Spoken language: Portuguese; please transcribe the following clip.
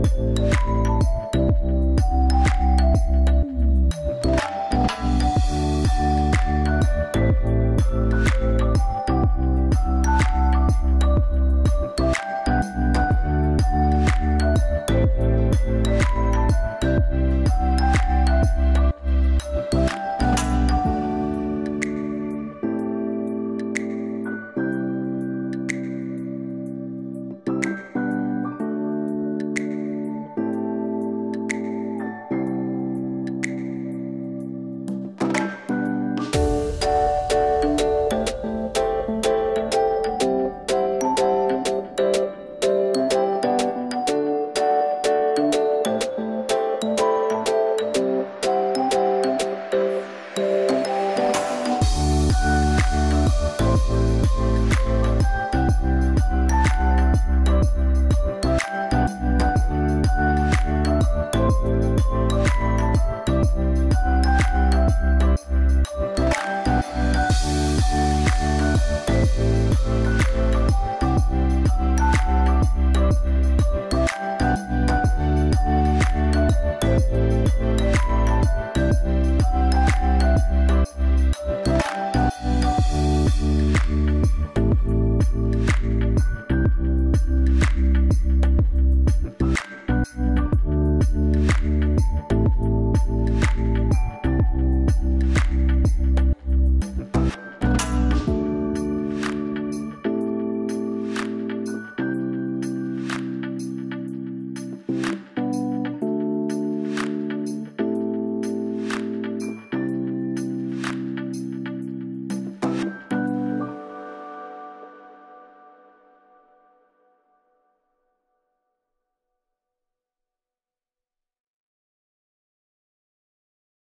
Música